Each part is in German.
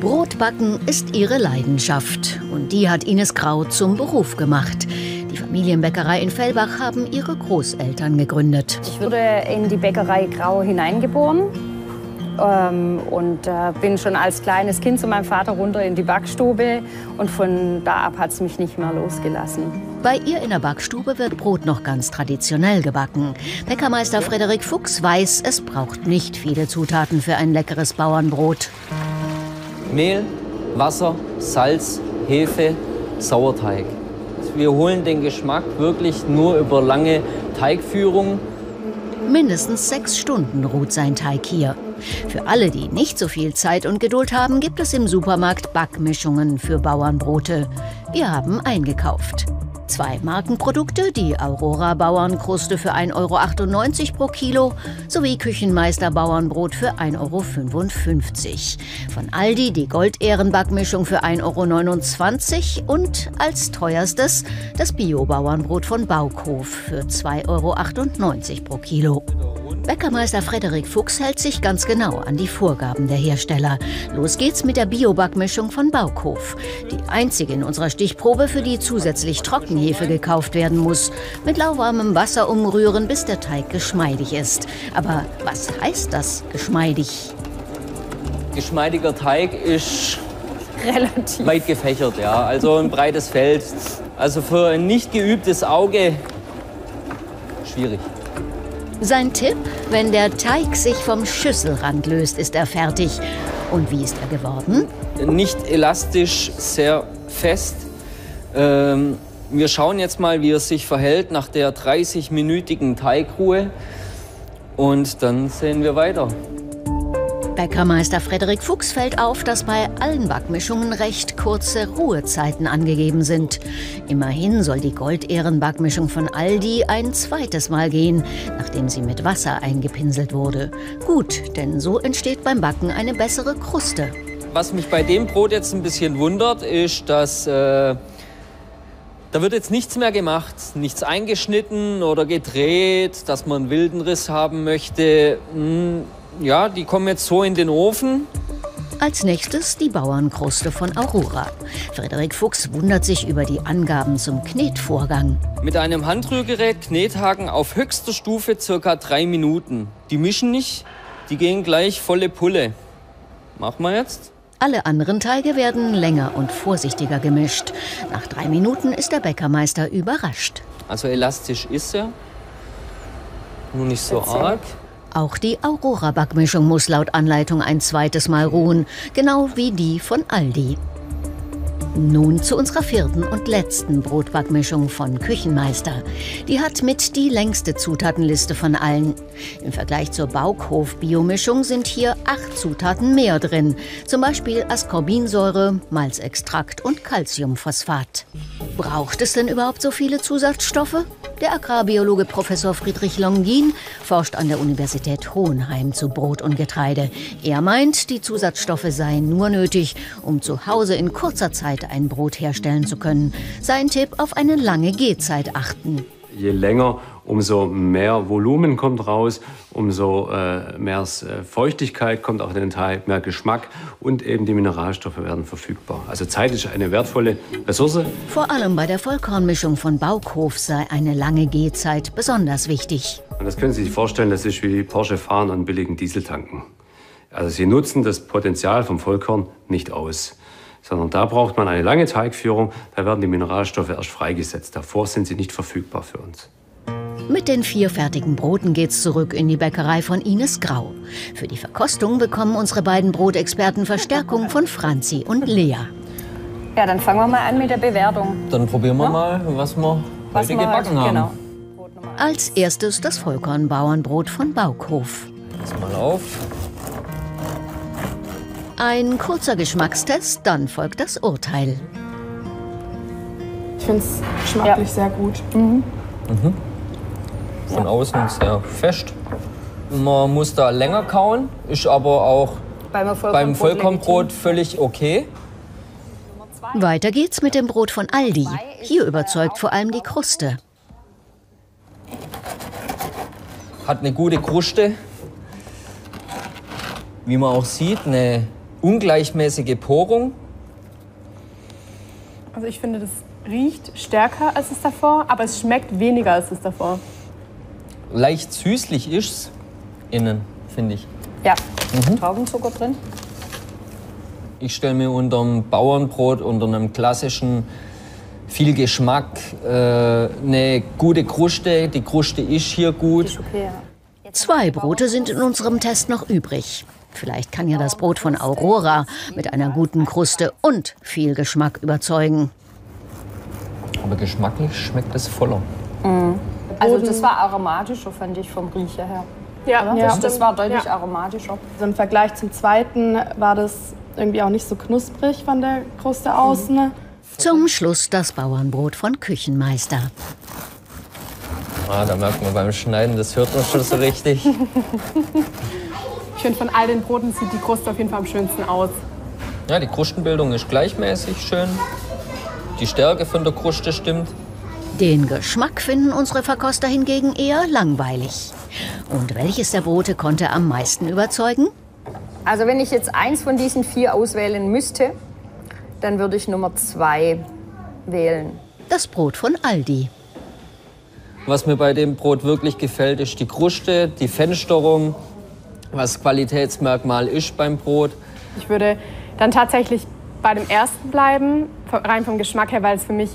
Brotbacken ist ihre Leidenschaft und die hat Ines Grau zum Beruf gemacht. Die Familienbäckerei in Fellbach haben ihre Großeltern gegründet. Ich wurde in die Bäckerei Grau hineingeboren ähm, und äh, bin schon als kleines Kind zu meinem Vater runter in die Backstube und von da ab hat es mich nicht mehr losgelassen. Bei ihr in der Backstube wird Brot noch ganz traditionell gebacken. Bäckermeister Frederik Fuchs weiß, es braucht nicht viele Zutaten für ein leckeres Bauernbrot. Mehl, Wasser, Salz, Hefe, Sauerteig. Wir holen den Geschmack wirklich nur über lange Teigführung. Mindestens sechs Stunden ruht sein Teig hier. Für alle, die nicht so viel Zeit und Geduld haben, gibt es im Supermarkt Backmischungen für Bauernbrote. Wir haben eingekauft. Zwei Markenprodukte, die Aurora Bauernkruste für 1,98 Euro pro Kilo sowie Küchenmeister Bauernbrot für 1,55 Euro. Von Aldi die Goldehrenbackmischung für 1,29 Euro und als teuerstes das Bio-Bauernbrot von Baukhof für 2,98 Euro pro Kilo. Bäckermeister Frederik Fuchs hält sich ganz genau an die Vorgaben der Hersteller. Los geht's mit der Biobackmischung von Baukhof. Die einzige in unserer Stichprobe, für die zusätzlich Trockenhefe gekauft werden muss. Mit lauwarmem Wasser umrühren, bis der Teig geschmeidig ist. Aber was heißt das, geschmeidig? Geschmeidiger Teig ist Relativ. weit gefächert, ja. Also ein breites Feld. Also für ein nicht geübtes Auge schwierig. Sein Tipp, wenn der Teig sich vom Schüsselrand löst, ist er fertig. Und wie ist er geworden? Nicht elastisch, sehr fest. Ähm, wir schauen jetzt mal, wie er sich verhält nach der 30-minütigen Teigruhe. Und dann sehen wir weiter. Bäckermeister Frederik Fuchs fällt auf, dass bei allen Backmischungen recht kurze Ruhezeiten angegeben sind. Immerhin soll die Goldehrenbackmischung von Aldi ein zweites Mal gehen, nachdem sie mit Wasser eingepinselt wurde. Gut, denn so entsteht beim Backen eine bessere Kruste. Was mich bei dem Brot jetzt ein bisschen wundert, ist, dass äh, da wird jetzt nichts mehr gemacht, nichts eingeschnitten oder gedreht, dass man einen wilden Riss haben möchte. Hm, ja, die kommen jetzt so in den Ofen. Als nächstes die Bauernkruste von Aurora. Frederik Fuchs wundert sich über die Angaben zum Knetvorgang. Mit einem Handrührgerät Knethaken auf höchster Stufe circa drei Minuten. Die mischen nicht, die gehen gleich volle Pulle. Machen wir jetzt. Alle anderen Teige werden länger und vorsichtiger gemischt. Nach drei Minuten ist der Bäckermeister überrascht. Also elastisch ist er. Nur nicht so arg. Auch die Aurora-Backmischung muss laut Anleitung ein zweites Mal ruhen, genau wie die von Aldi. Nun zu unserer vierten und letzten Brotbackmischung von Küchenmeister. Die hat mit die längste Zutatenliste von allen. Im Vergleich zur Baukhof-Biomischung sind hier acht Zutaten mehr drin. Zum Beispiel Ascorbinsäure, Malzextrakt und Calciumphosphat. Braucht es denn überhaupt so viele Zusatzstoffe? Der Agrarbiologe Professor Friedrich Longin forscht an der Universität Hohenheim zu Brot und Getreide. Er meint, die Zusatzstoffe seien nur nötig, um zu Hause in kurzer Zeit ein Brot herstellen zu können. Sein Tipp auf eine lange Gehzeit achten. Je länger, umso mehr Volumen kommt raus, umso äh, mehr äh, Feuchtigkeit kommt auch in den Teig, mehr Geschmack und eben die Mineralstoffe werden verfügbar. Also Zeit ist eine wertvolle Ressource. Vor allem bei der Vollkornmischung von Baukhof sei eine lange Gehzeit besonders wichtig. Und das können Sie sich vorstellen, das ist wie Porsche fahren und billigen Diesel tanken. Also Sie nutzen das Potenzial vom Vollkorn nicht aus sondern da braucht man eine lange Teigführung, da werden die Mineralstoffe erst freigesetzt. Davor sind sie nicht verfügbar für uns. Mit den vier fertigen Broten geht's zurück in die Bäckerei von Ines Grau. Für die Verkostung bekommen unsere beiden Brotexperten Verstärkung von Franzi und Lea. Ja, dann fangen wir mal an mit der Bewertung. Dann probieren wir mal, was wir Was heute wir gebacken haben. Genau. Als erstes das Vollkornbauernbrot von Baukhof. Pass mal auf. Ein kurzer Geschmackstest, dann folgt das Urteil. Ich finde es geschmacklich sehr gut. Von außen sehr fest. Man muss da länger kauen, ist aber auch Beim Vollkornbrot, beim Vollkornbrot völlig okay. Weiter geht's mit dem Brot von Aldi. Hier überzeugt vor allem die Kruste. Hat eine gute Kruste. Wie man auch sieht, eine ungleichmäßige Porung. Also ich finde, das riecht stärker als es davor, aber es schmeckt weniger als es davor. Leicht süßlich ist es innen, finde ich. Ja, Traubenzucker drin. Ich stelle mir unter einem Bauernbrot, unter einem klassischen, viel Geschmack, äh, eine gute Kruste. Die Kruste ist hier gut. Okay, ja. Zwei Brote sind in unserem Test noch übrig. Vielleicht kann ja das Brot von Aurora mit einer guten Kruste und viel Geschmack überzeugen. Aber geschmacklich schmeckt es voller. Also das war aromatischer, fand ich vom Riecher her. Ja, Das, das war deutlich Ja. aromatischer. Also Im Vergleich zum zweiten war das irgendwie auch nicht so knusprig von der Kruste außen. Zum Schluss das Bauernbrot von Küchenmeister. Ah, da merkt man beim Schneiden, das hört man schon so richtig. Ich finde, von all den Broten sieht die Kruste auf jeden Fall am schönsten aus. Ja, die Krustenbildung ist gleichmäßig schön. Die Stärke von der Kruste stimmt. Den Geschmack finden unsere Verkoster hingegen eher langweilig. Und welches der Brote konnte am meisten überzeugen? Also wenn ich jetzt eins von diesen vier auswählen müsste, dann würde ich Nummer zwei wählen. Das Brot von Aldi. Was mir bei dem Brot wirklich gefällt, ist die Kruste, die Fensterung, was Qualitätsmerkmal ist beim Brot. Ich würde dann tatsächlich bei dem ersten bleiben, rein vom Geschmack her, weil es für mich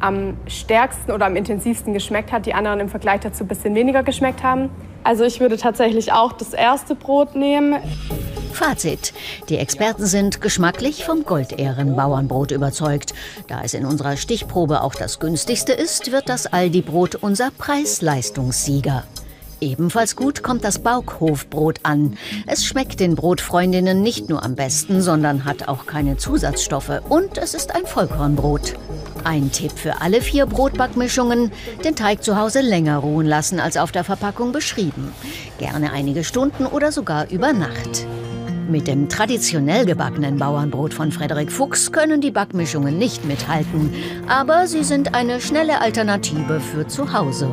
am stärksten oder am intensivsten geschmeckt hat. Die anderen im Vergleich dazu ein bisschen weniger geschmeckt haben. Also ich würde tatsächlich auch das erste Brot nehmen. Fazit. Die Experten sind geschmacklich vom Goldähren-Bauernbrot überzeugt. Da es in unserer Stichprobe auch das günstigste ist, wird das Aldi-Brot unser Preis-Leistungssieger. Ebenfalls gut kommt das Baughofbrot an. Es schmeckt den Brotfreundinnen nicht nur am besten, sondern hat auch keine Zusatzstoffe. Und es ist ein Vollkornbrot. Ein Tipp für alle vier Brotbackmischungen, den Teig zu Hause länger ruhen lassen als auf der Verpackung beschrieben. Gerne einige Stunden oder sogar über Nacht. Mit dem traditionell gebackenen Bauernbrot von Frederik Fuchs können die Backmischungen nicht mithalten, aber sie sind eine schnelle Alternative für zu Hause.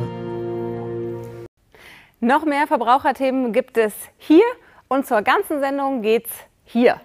Noch mehr Verbraucherthemen gibt es hier und zur ganzen Sendung geht's hier.